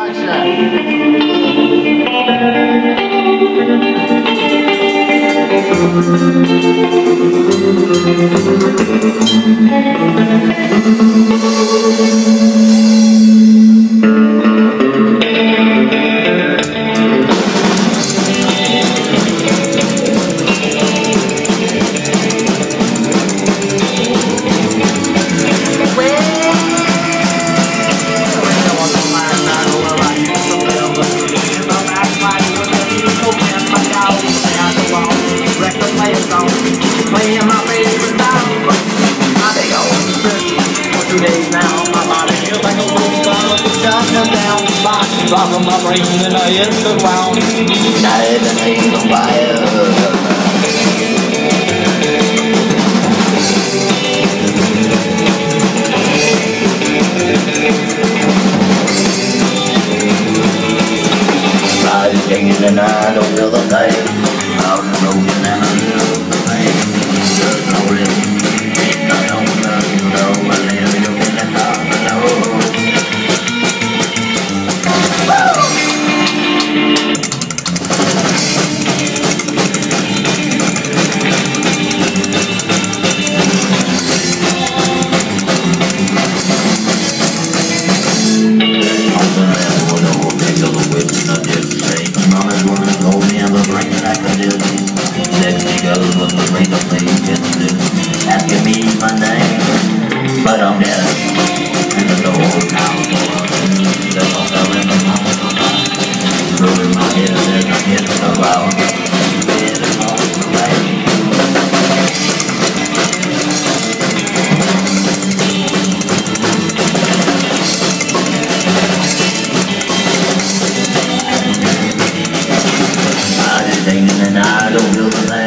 好吃 two days now. My body feels like a robot with the shot down. Box drop on my brain and I hit the ground. And ain't on fire. And I don't feel the.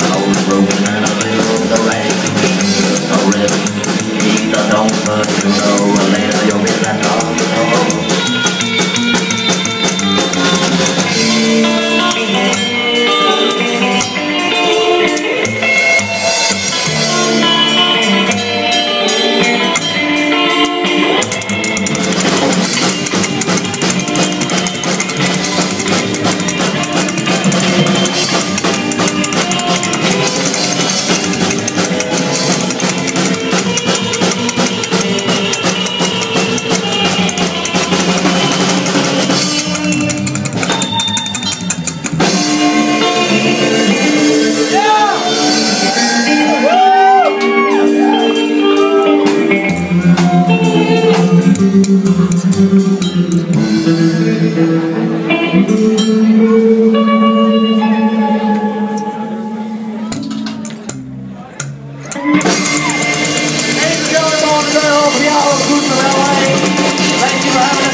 I was broken and I feel the but you know. Later you'll be left on Welcome to LA. Thank you for having us.